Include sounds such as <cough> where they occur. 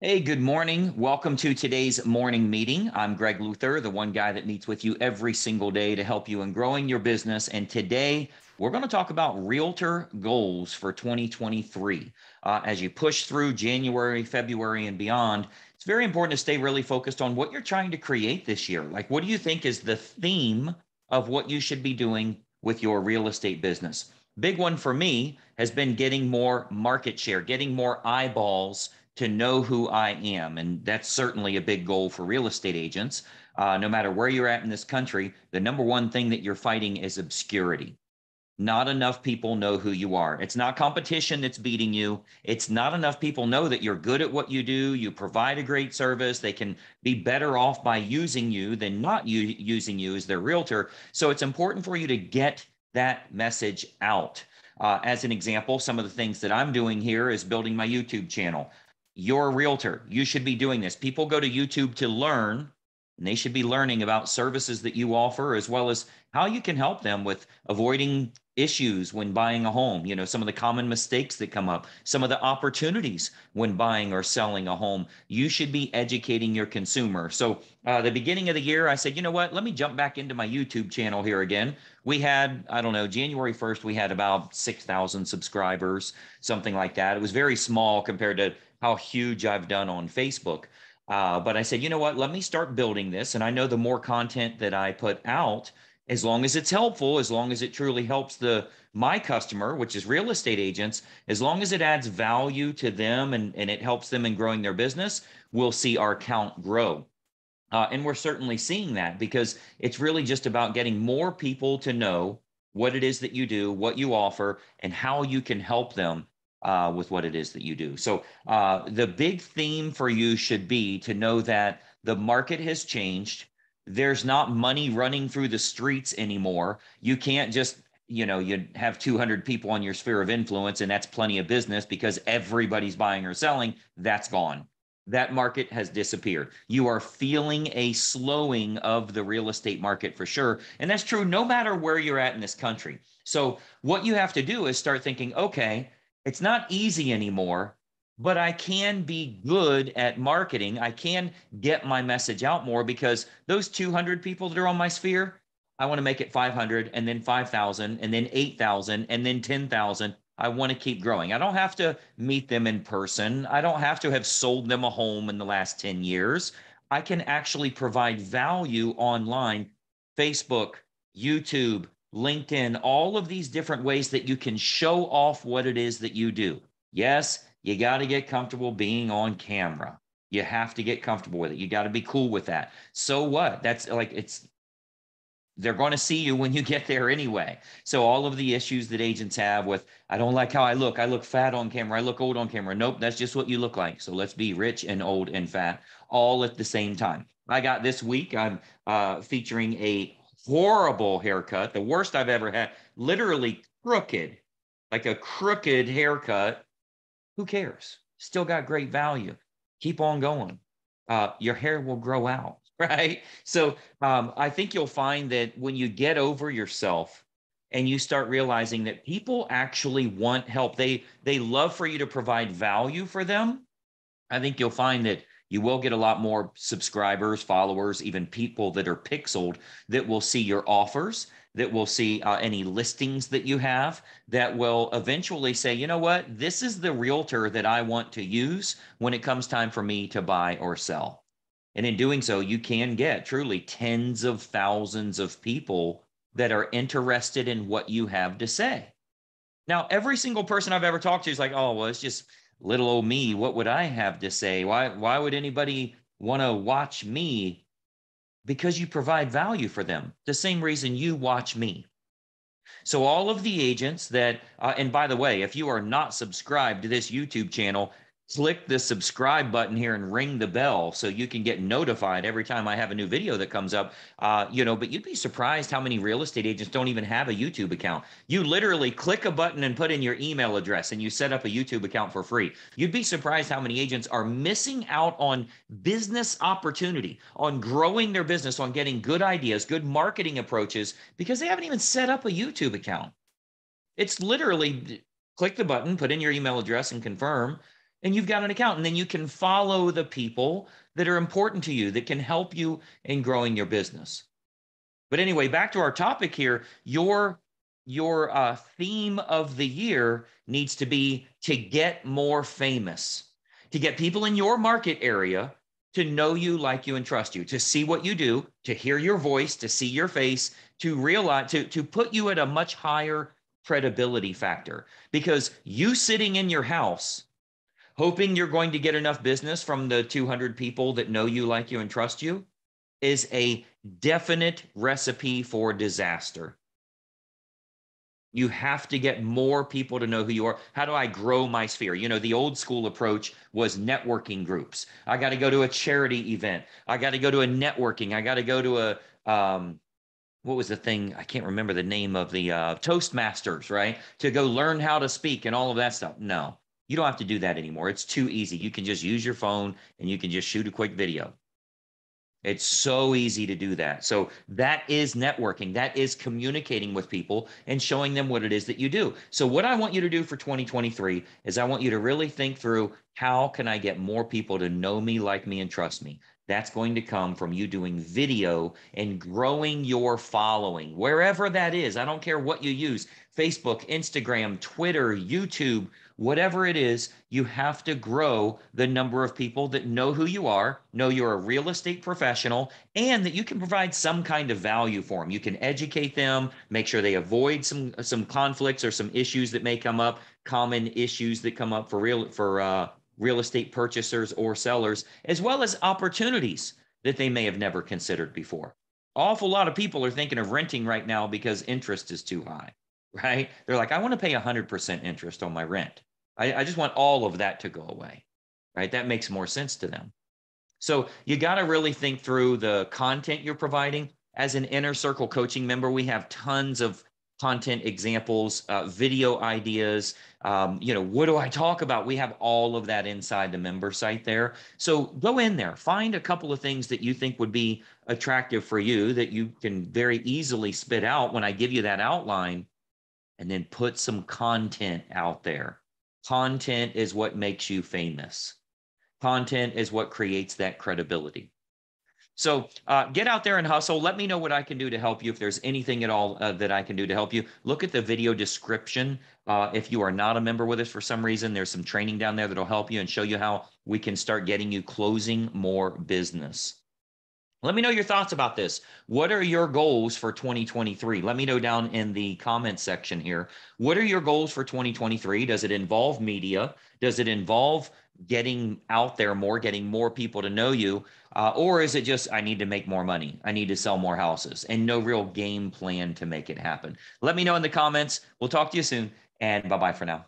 Hey, good morning. Welcome to today's morning meeting. I'm Greg Luther, the one guy that meets with you every single day to help you in growing your business. And today we're going to talk about realtor goals for 2023. Uh, as you push through January, February, and beyond, it's very important to stay really focused on what you're trying to create this year. Like, what do you think is the theme of what you should be doing with your real estate business? Big one for me has been getting more market share, getting more eyeballs to know who I am. And that's certainly a big goal for real estate agents. Uh, no matter where you're at in this country, the number one thing that you're fighting is obscurity. Not enough people know who you are. It's not competition that's beating you. It's not enough people know that you're good at what you do. You provide a great service. They can be better off by using you than not using you as their realtor. So it's important for you to get that message out. Uh, as an example, some of the things that I'm doing here is building my YouTube channel you're a realtor. You should be doing this. People go to YouTube to learn, and they should be learning about services that you offer as well as how you can help them with avoiding issues when buying a home. You know, some of the common mistakes that come up, some of the opportunities when buying or selling a home. You should be educating your consumer. So, uh, the beginning of the year, I said, you know what? Let me jump back into my YouTube channel here again. We had, I don't know, January 1st, we had about 6,000 subscribers, something like that. It was very small compared to how huge I've done on Facebook. Uh, but I said, you know what? Let me start building this. And I know the more content that I put out, as long as it's helpful, as long as it truly helps the my customer, which is real estate agents, as long as it adds value to them and, and it helps them in growing their business, we'll see our count grow. Uh, and we're certainly seeing that because it's really just about getting more people to know what it is that you do, what you offer, and how you can help them uh, with what it is that you do. So uh, the big theme for you should be to know that the market has changed. There's not money running through the streets anymore. You can't just you know you have 200 people on your sphere of influence and that's plenty of business because everybody's buying or selling that's gone that market has disappeared you are feeling a slowing of the real estate market for sure and that's true no matter where you're at in this country so what you have to do is start thinking okay it's not easy anymore, but I can be good at marketing. I can get my message out more because those 200 people that are on my sphere, I want to make it 500 and then 5,000 and then 8,000 and then 10,000. I want to keep growing. I don't have to meet them in person. I don't have to have sold them a home in the last 10 years. I can actually provide value online, Facebook, YouTube, LinkedIn, all of these different ways that you can show off what it is that you do. Yes, you got to get comfortable being on camera. You have to get comfortable with it. You got to be cool with that. So what? That's like it's they're going to see you when you get there anyway. So all of the issues that agents have with I don't like how I look. I look fat on camera. I look old on camera. Nope, that's just what you look like. So let's be rich and old and fat all at the same time. I got this week. I'm uh, featuring a horrible haircut, the worst I've ever had, literally crooked, like a crooked haircut. Who cares? Still got great value. Keep on going. Uh, your hair will grow out, <laughs> right? So um, I think you'll find that when you get over yourself and you start realizing that people actually want help, they they love for you to provide value for them. I think you'll find that you will get a lot more subscribers, followers, even people that are pixeled that will see your offers, that will see uh, any listings that you have, that will eventually say, you know what, this is the realtor that I want to use when it comes time for me to buy or sell. And in doing so, you can get truly tens of thousands of people that are interested in what you have to say. Now, every single person I've ever talked to is like, oh, well, it's just little old me, what would I have to say? Why, why would anybody want to watch me? Because you provide value for them. The same reason you watch me. So, all of the agents that, uh, and by the way, if you are not subscribed to this YouTube channel, click the subscribe button here and ring the bell so you can get notified every time I have a new video that comes up. Uh, you know, but you'd be surprised how many real estate agents don't even have a YouTube account. You literally click a button and put in your email address and you set up a YouTube account for free. You'd be surprised how many agents are missing out on business opportunity, on growing their business, on getting good ideas, good marketing approaches because they haven't even set up a YouTube account. It's literally click the button, put in your email address and confirm and you've got an account. And then you can follow the people that are important to you that can help you in growing your business. But anyway, back to our topic here. Your your uh, theme of the year needs to be to get more famous, to get people in your market area to know you, like you, and trust you, to see what you do, to hear your voice, to see your face, to realize, to, to put you at a much higher credibility factor. Because you sitting in your house, hoping you're going to get enough business from the 200 people that know you, like you, and trust you, is a definite recipe for disaster. You have to get more people to know who you are. How do I grow my sphere? You know, the old school approach was networking groups. I got to go to a charity event. I got to go to a networking. I got to go to a, um, what was the thing? I can't remember the name of the uh, Toastmasters, right? To go learn how to speak and all of that stuff. No, you don't have to do that anymore. It's too easy. You can just use your phone and you can just shoot a quick video. It's so easy to do that. So that is networking. That is communicating with people and showing them what it is that you do. So what I want you to do for 2023 is I want you to really think through how can I get more people to know me, like me and trust me? That's going to come from you doing video and growing your following, wherever that is. I don't care what you use Facebook, Instagram, Twitter, YouTube, whatever it is, you have to grow the number of people that know who you are, know you're a real estate professional, and that you can provide some kind of value for them. You can educate them, make sure they avoid some some conflicts or some issues that may come up, common issues that come up for real for uh, real estate purchasers or sellers, as well as opportunities that they may have never considered before. Awful lot of people are thinking of renting right now because interest is too high, <laughs> right? They're like, I want to pay 100% interest on my rent. I, I just want all of that to go away, right? That makes more sense to them. So you got to really think through the content you're providing. As an inner circle coaching member, we have tons of content examples, uh, video ideas. Um, you know, what do I talk about? We have all of that inside the member site there. So go in there, find a couple of things that you think would be attractive for you that you can very easily spit out when I give you that outline, and then put some content out there. Content is what makes you famous. Content is what creates that credibility. So uh, get out there and hustle. Let me know what I can do to help you. If there's anything at all uh, that I can do to help you, look at the video description. Uh, if you are not a member with us for some reason, there's some training down there that'll help you and show you how we can start getting you closing more business. Let me know your thoughts about this. What are your goals for 2023? Let me know down in the comments section here. What are your goals for 2023? Does it involve media? Does it involve getting out there more, getting more people to know you? Uh, or is it just, I need to make more money? I need to sell more houses and no real game plan to make it happen? Let me know in the comments. We'll talk to you soon and bye bye for now.